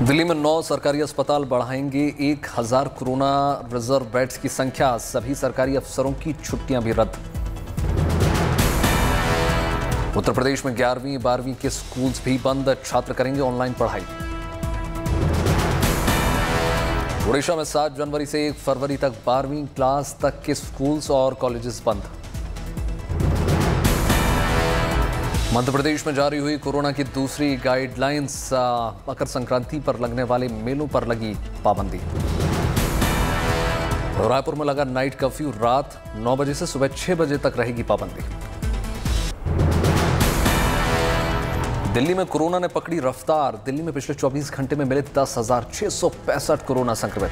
दिल्ली में नौ सरकारी अस्पताल बढ़ाएँगे, एक हज़ार कोरोना रिज़र्व बेड्स की संख्या। सभी सरकारी अफसरों की छुट्टियाँ भी रद्द। उत्तर प्रदेश में ग्यारहवीं, बारहवीं के स्कूल्स भी बंद, छात्र करेंगे ऑनलाइन पढ़ाई। ओडिशा में सात जनवरी से एक फरवरी तक बारहवीं क्लास तक के स्कूल्स और कॉलेजेस बंद। मध्य प्रदेश में जारी हुई कोरोना की दूसरी गाइडलाइंस मकर संक्रांति पर लगने वाले मेलों पर लगी पाबंदी। रायपुर में लगा नाइट कर्फ्यू रात 9 बजे से सुबह 6 बजे तक रहेगी पाबंदी। दिल्ली में कोरोना ने पकड़ी रफ्तार। दिल्ली में पिछले 24 घंटे में मिले दस कोरोना संक्रमित।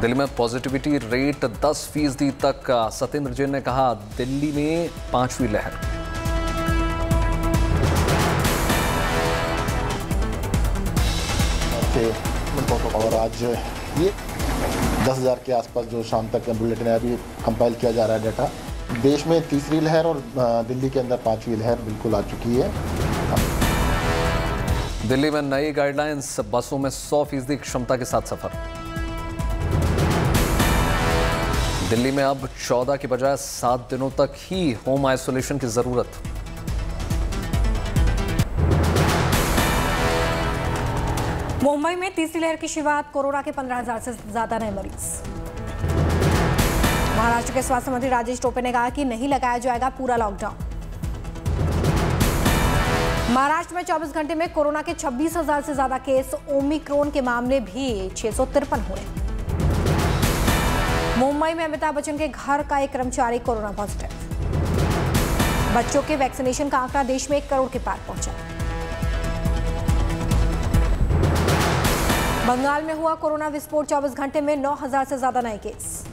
दिल्ली में पॉजिटिविटी रेट 10 फ़ीसदी तक सत्येंद्र जैन ने कहा दिल्ली में पांचवी लहर। और आज ये दस हज़ार के आसपास जो शाम तक बुलेटिन है अभी कंपाइल किया जा रहा है डाटा देश में तीसरी लहर और दिल्ली के अंदर पांचवी लहर बिल्कुल आ चुकी है। दिल्ली में नई गाइडलाइंस बसों में 100 फ़ीसदी क्षमता के साथ सफ़र। दिल्ली में अब 14 के बजाय सात दिनों तक ही होम आइसोलेशन की ज़रूरत। मुंबई में तीसरी लहर की शुरुआत कोरोना के 15,000 से ज़्यादा नए मरीज़। महाराष्ट्र के स्वास्थ्य मंत्री राजेश टोपे ने कहा कि नहीं लगाया जाएगा पूरा लॉकडाउन। महाराष्ट्र में 24 घंटे में कोरोना के 26,000 से ज़्यादा केस ओमिक्रोन के मामले भी छह हुए। मुंबई में अमिताभ बच्चन के घर का एक कर्मचारी कोरोना पॉजिटिव। बच्चों के वैक्सीनेशन का आंकड़ा देश में एक करोड़ के पार पहुँचा। बंगाल में हुआ कोरोना विस्फोट 24 घंटे में 9000 से ज़्यादा नए केस।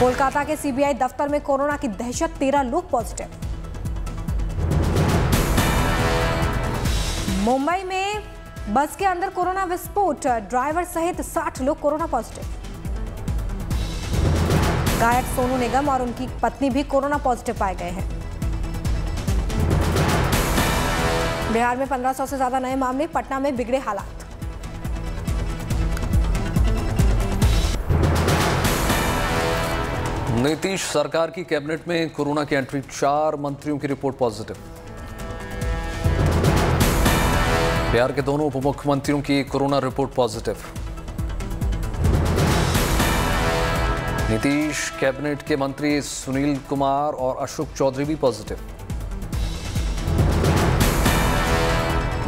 कोलकाता के सीबीआई दफ्तर में कोरोना की दहशत 13 लोग पॉजिटिव। मुंबई में बस के अंदर कोरोना विस्फोट, ड्राइवर सहित 60 लोग कोरोना पॉजिटिव। गायक सोनू निगम और उनकी पत्नी भी कोरोना पॉजिटिव पाए गए हैं। बिहार में 1500 से ज़्यादा नए मामले, पटना में बिगड़े हालात। नीतीश, सरकार की कैबिनेट में कोरोना की एंट्री, चार मंत्रियों की रिपोर्ट पॉजिटिव। बिहार के दोनों उप मुख्यमंत्रियों की corona report positive. Nitish cabinet के मंत्री सुनील कुमार और अशोक चौधरी भी पॉजिटिव।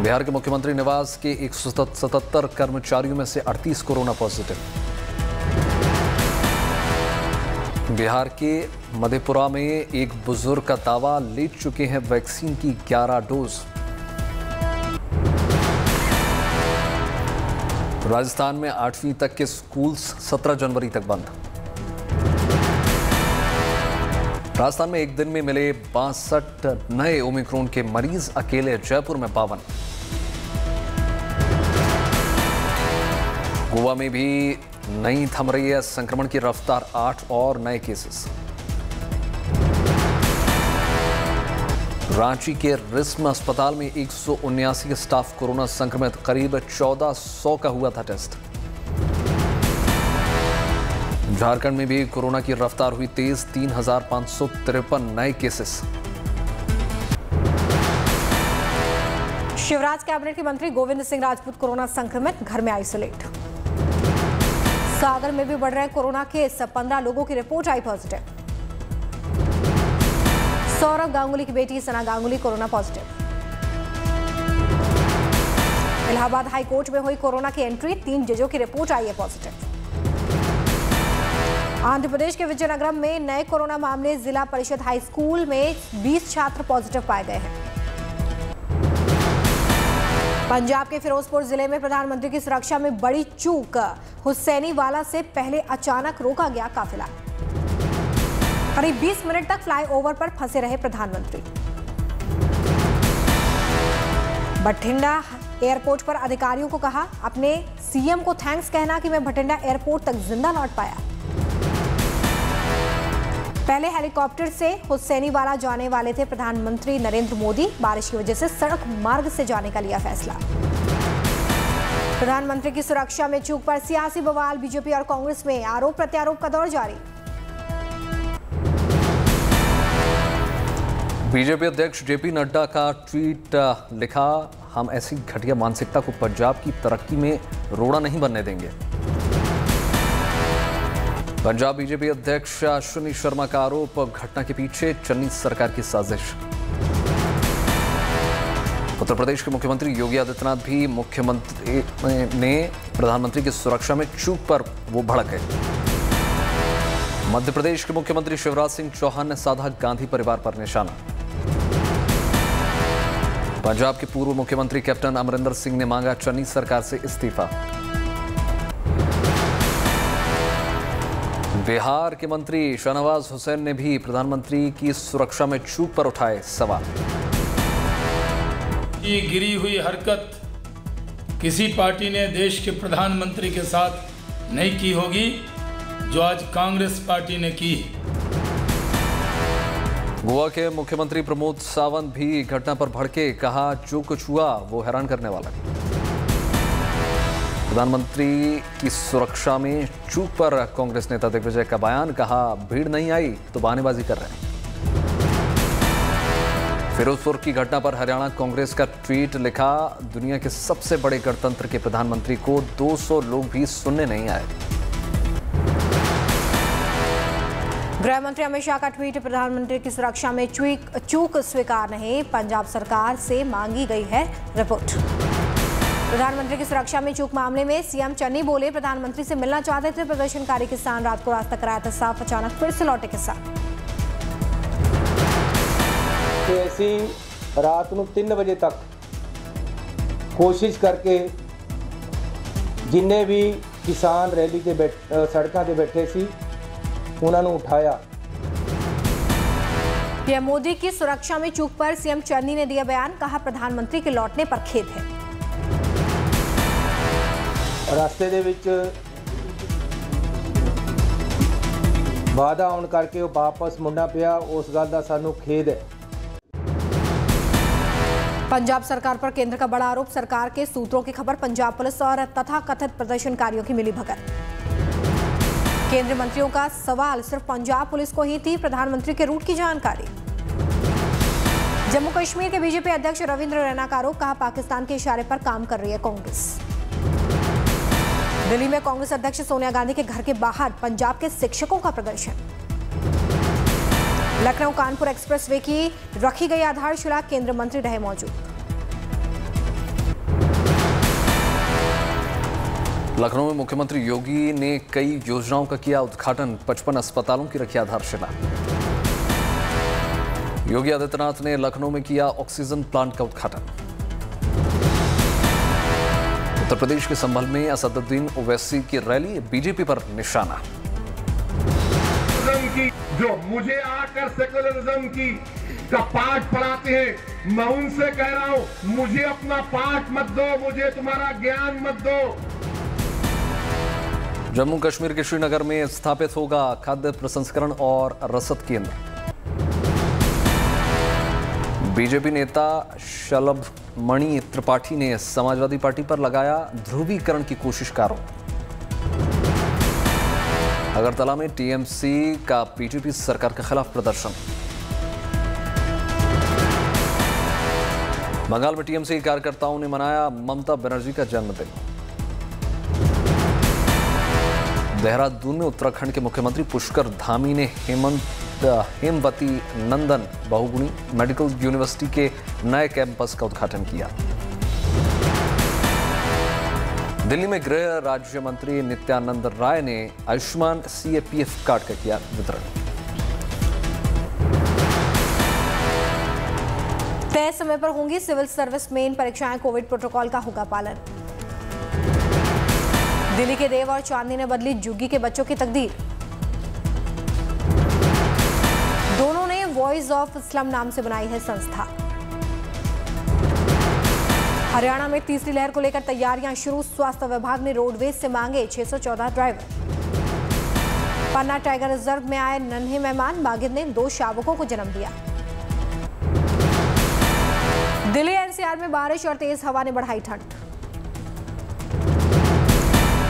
बिहार के मुख्यमंत्री निवास के 177 कर्मचारियों में से 38 कोरोना पॉजिटिव। बिहार के मधेपुरा में एक बुज़ुर्ग का दावा, ले चुके हैं वैक्सीन की 11 डोज। राजस्थान में आठवीं तक के स्कूल्स 17 जनवरी तक बंद। राजस्थान में एक दिन में मिले बासठ नए ओमिक्रोन के मरीज़, अकेले जयपुर में पावन गोवा में भी नहीं थम रही है, संक्रमण की रफ्तार आठ और नए केसेस। रांची के रिस्म अस्पताल में एक स्टाफ कोरोना संक्रमित, करीब 1400 का हुआ था टेस्ट। झारखंड में भी कोरोना की रफ्तार हुई तेज, तीन हज़ार सौ तिरपन नए केसेस। शिवराज कैबिनेट के मंत्री गोविंद सिंह राजपूत कोरोना संक्रमित, घर में आइसोलेट। सागर में भी बढ़ रहे कोरोना केस पंद्रह लोगों की रिपोर्ट आई पॉजिटिव। सौरभ गांगुली की बेटी Sana Ganguly, corona positive. Allahabad high court में हुई कोरोना की एंट्री, तीन जजों की रिपोर्ट आई है पॉजिटिव। आंध्र प्रदेश के विजयनगरम में नए कोरोना मामले, जिला परिषद हाई स्कूल में 20 छात्र पॉजिटिव पाए गए हैं। पंजाब के फिरोजपुर ज़िले में प्रधानमंत्री की सुरक्षा में बड़ी चूक। हुसैनी वाला से पहले अचानक रोका गया काफिला। करीब 20 मिनट तक फ्लाईओवर पर फंसे रहे प्रधानमंत्री। बठिंडा एयरपोर्ट पर अधिकारियों को कहा, अपने सीएम को थैंक्स कहना कि मैं बठिंडा एयरपोर्ट तक ज़िंदा लौट पाया। पहले हेलीकॉप्टर से हुसैनीवाला जाने वाले थे प्रधानमंत्री नरेंद्र मोदी। बारिश की वजह से सड़क मार्ग से जाने का लिया फैसला। प्रधानमंत्री की सुरक्षा में चूक पर सियासी बवाल, बीजेपी और कांग्रेस में आरोप प्रत्यारोप का दौर जारी। बीजेपी अध्यक्ष जेपी नड्डा का ट्वीट लिखा, हम ऐसी घटिया मानसिकता को पंजाब की तरक्की में रोड़ा नहीं बनने देंगे। पंजाब बीजेपी अध्यक्ष अश्विनी शर्मा का आरोप, घटना के पीछे चन्नी सरकार की साजिश। उत्तर प्रदेश के मुख्यमंत्री योगी आदित्यनाथ भी मुख्यमंत्री ने प्रधानमंत्री की सुरक्षा में चूक पर वो भड़क गए। मध्य प्रदेश के मुख्यमंत्री शिवराज सिंह चौहान ने साधा गांधी परिवार पर निशाना। पंजाब के पूर्व मुख्यमंत्री कैप्टन अमरिंदर सिंह ने मांगा चन्नी सरकार से इस्तीफा। बिहार के मंत्री शाहनवाज हुसैन ने भी प्रधानमंत्री की सुरक्षा में चूक पर उठाए सवाल। ये गिरी हुई हरकत किसी पार्टी ने देश के प्रधानमंत्री के साथ नहीं की होगी, जो आज कांग्रेस पार्टी ने की गोवा के मुख्यमंत्री प्रमोद सावंत भी घटना पर भड़के, कहा, जो कुछ हुआ, वो हैरान करने वाला प्रधानमंत्री की सुरक्षा में चूक पर कांग्रेस नेता दिग्विजय का बयान, कहा, भीड़ नहीं आई तो बहानेबाजी कर रहे हैं। फिरोजपुर की घटना पर हरियाणा कांग्रेस का ट्वीट लिखा, दुनिया के सबसे बड़े गणतंत्र के प्रधानमंत्री को 200 लोग भी सुनने नहीं आए गृह मंत्री अमित शाह का ट्वीट प्रधानमंत्री की सुरक्षा में चूक चूक स्वीकार नहीं पंजाब सरकार से मांगी गई है रिपोर्ट प्रधानमंत्री की सुरक्षा में चूक मामले में सीएम चन्नी बोले प्रधानमंत्री से मिलना चाहते थे प्रदर्शनकारी किसान रात को रास्ता कराया था साफ अचानक फिर से लौटे किसान ਕਿ ਅਸੀਂ ਰਾਤ ਨੂੰ 3 ਵਜੇ ਤੱਕ ਕੋਸ਼ਿਸ਼ ਕਰਕੇ ਜਿੰਨੇ ਵੀ ਕਿਸਾਨ ਰੈਲੀ ਤੇ ਬੈਠ- ਅ, ਸੜਕਾਂ ਤੇ ਬੈਠੇ ਸੀ ਉਹਨਾਂ ਨੂੰ ਉਠਾਇਆ पीएम मोदी की सुरक्षा में चूक पर सीएम चन्नी ने दिया बयान कहा प्रधानमंत्री के लौटने पर खेद है ਰਸਤੇ ਦੇ ਵਿੱਚ ਵਾਅਦਾ ਆਉਣ ਕਰਕੇ ਉਹ ਵਾਪਸ ਮੁੰਡਾ ਪਿਆ ਉਸ ਗੱਲ ਦਾ ਸਾਨੂੰ ਖੇਦ ਹੈ पंजाब सरकार पर केंद्र का बड़ा आरोप सरकार के सूत्रों की खबर पंजाब पुलिस और तथाकथित प्रदर्शनकारियों की मिली भगत केंद्रीय मंत्रियों का सवाल, सिर्फ़ पंजाब पुलिस को ही थी, प्रधानमंत्री के रूट की जानकारी। जम्मू कश्मीर के बीजेपी अध्यक्ष रविंद्र रैना का आरोप, कहा पाकिस्तान के इशारे पर काम कर रही है कांग्रेस। दिल्ली में कांग्रेस अध्यक्ष सोनिया गांधी के घर के बाहर, पंजाब के शिक्षकों का प्रदर्शन। लखनऊ कानपुर एक्सप्रेसवे की रखी गई आधारशिला, केंद्रीय मंत्री रहे मौजूद। लखनऊ में मुख्यमंत्री योगी ने कई योजनाओं का किया उद्घाटन 55 अस्पतालों की रखी आधारशिला। योगी आदित्यनाथ ने लखनऊ में किया ऑक्सीजन प्लांट का उद्घाटन। उत्तर प्रदेश के संभल में असदुद्दीन ओवैसी की रैली, बीजेपी पर निशाना। की जो मुझे आकर सेकुलरिज्म की का पाठ पढ़ाते हैं, मैं उनसे कह रहा हूँ, मुझे अपना पाठ मत दो, मुझे तुम्हारा ज्ञान मत दो। जम्मू कश्मीर के श्रीनगर में स्थापित होगा खाद्य प्रसंस्करण और रसद केंद्र। बीजेपी नेता शलभ मणि त्रिपाठी ने समाजवादी पार्टी पर लगाया ध्रुवीकरण की कोशिश का आरोप। अगरतला में टीएमसी का बीजेपी सरकार के खिलाफ प्रदर्शन। बंगाल में टीएमसी कार्यकर्ताओं ने मनाया ममता बनर्जी का जन्मदिन। देहरादून में उत्तराखंड के मुख्यमंत्री पुष्कर धामी ने हेमंत, हेमवती नंदन बहुगुणी मेडिकल यूनिवर्सिटी के नए कैंपस का उद्घाटन किया। दिल्ली में गृह राज्य मंत्री नित्यानंद राय ने आयुष्मान सीएपीएफ कार्ड का किया वितरण। तय समय पर होंगी सिविल सर्विस मेन परीक्षाएँ, कोविड प्रोटोकॉल का होगा पालन। दिल्ली के देव और चांदनी ने बदली जुग्गी के बच्चों की तकदीर। दोनों ने वॉइस ऑफ़ इस्लाम नाम से बनाई है संस्था। हरियाणा में तीसरी लहर को लेकर तैयारियाँ शुरू। स्वास्थ्य विभाग ने रोडवेज़ से मांगे 614 ड्राइवर। पन्ना टाइगर रिज़र्व में आए नन्हे मेहमान। मागिद ने दो शावकों को जन्म दिया। दिल्ली एनसीआर में बारिश और तेज हवा ने बढ़ाई ठंड।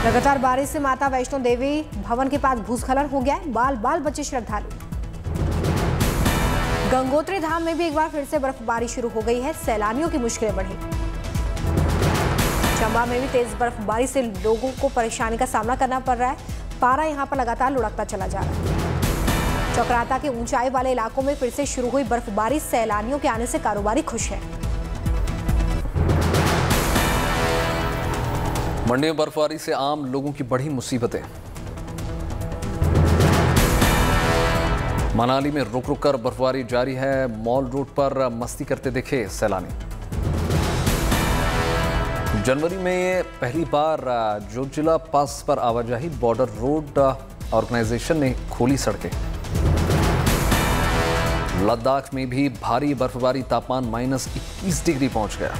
लगातार बारिश से माता वैष्णो देवी भवन के पास भूस्खलन हो गया है। बाल बाल बचे श्रद्धालु। गंगोत्री धाम में भी एक बार फिर से बर्फबारी शुरू हो गई है। सैलानियों की मुश्किलें बढ़ी। चंबा में भी तेज बर्फबारी से लोगों को परेशानी का सामना करना पड़ रहा है। पारा यहाँ पर लगातार लुढ़कता चला जा रहा है। चक्राता के ऊंचाई वाले इलाकों में फिर से शुरू हुई बर्फबारी। सैलानियों के आने से कारोबारी खुश है। मंडी में बर्फबारी से आम लोगों की बढ़ी मुसीबतें। मनाली में रुक रुक कर बर्फबारी जारी है। मॉल रोड पर मस्ती करते दिखे सैलानी। जनवरी में पहली बार जोजिला पास पर आवाजाही, बॉर्डर रोड ऑर्गेनाइजेशन ने खोली सड़कें। लद्दाख में भी भारी बर्फबारी, तापमान माइनस 21 डिग्री पहुँच गया।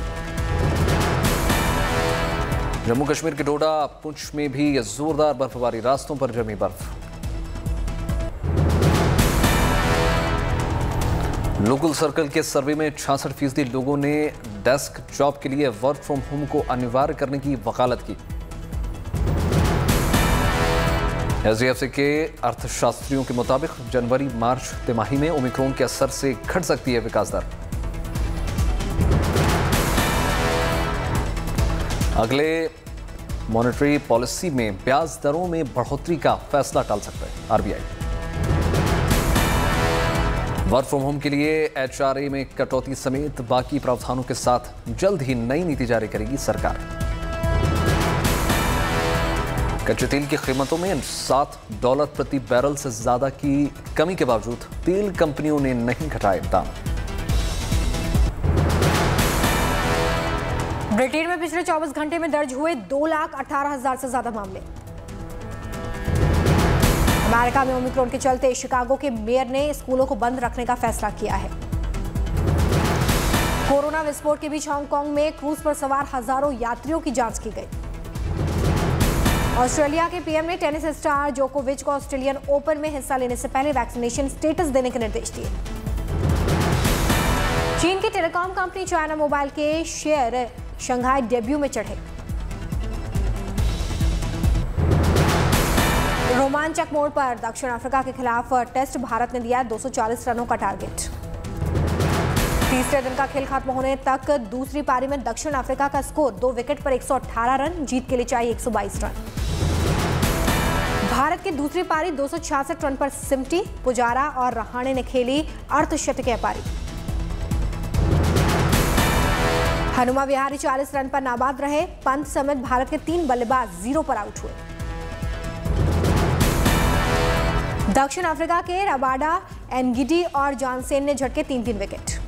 जम्मू कश्मीर के डोडा पुंछ में भी जोरदार बर्फबारी, रास्तों पर जमी बर्फ़। लोकल सर्कल के सर्वे में छियासठ फ़ीसदी लोगों ने डेस्क जॉब के लिए वर्क फ्रॉम होम को अनिवार्य करने की वकालत की। एसडीएफसी के अर्थशास्त्रियों के मुताबिक जनवरी, मार्च तिमाही में ओमिक्रोन के असर से घट सकती है विकास दर। अगले मॉनेटरी पॉलिसी में ब्याज दरों में बढ़ोतरी का फैसला टाल सकता है आरबीआई। वर्क फ्रॉम होम के लिए एचआरए में कटौती समेत बाकी प्रावधानों के साथ जल्द ही नई नीति जारी करेगी सरकार। कच्चे तेल की कीमतों में सात डॉलर प्रति बैरल से ज़्यादा की कमी के बावजूद तेल कंपनियों ने नहीं घटाए दाम। ब्रिटेन में पिछले 24 घंटे में दर्ज हुए दो लाख अठारह हज़ार से ज़्यादा मामले। अमेरिका में ओमिक्रोन के चलते शिकागो के मेयर ने स्कूलों को बंद रखने का फैसला किया है। कोरोना विस्फोट के बीच हांगकांग में क्रूज पर सवार हज़ारों यात्रियों की जाँच की गई। ऑस्ट्रेलिया के पीएम ने टेनिस स्टार जोकोविच को ऑस्ट्रेलियन ओपन में हिस्सा लेने से पहले वैक्सीनेशन स्टेटस देने के निर्देश दिए। चीन की टेलीकॉम कंपनी चाइना मोबाइल के शेयर शंघाई डेब्यू में चढ़े। रोमांचक मोड़ पर दक्षिण अफ्रीका के खिलाफ टेस्ट भारत ने दिया 240 रनों का टारगेट। तीसरे दिन का खेल खत्म होने तक दूसरी पारी में दक्षिण अफ्रीका का स्कोर दो विकेट पर 118 रन, जीत के लिए चाहिए 122 रन। भारत की दूसरी पारी दो सौ छियासठ रन पर सिमटी, पुजारा और रहाणे ने खेली अर्धशतकीय पारी। हनुमा विहारी 40 रन पर नाबाद रहे। पंत समेत भारत के तीन बल्लेबाज ज़ीरो पर आउट हुए। दक्षिण अफ्रीका के रबाडा एनगिडी और जॉनसेन ने झटके तीन तीन विकेट।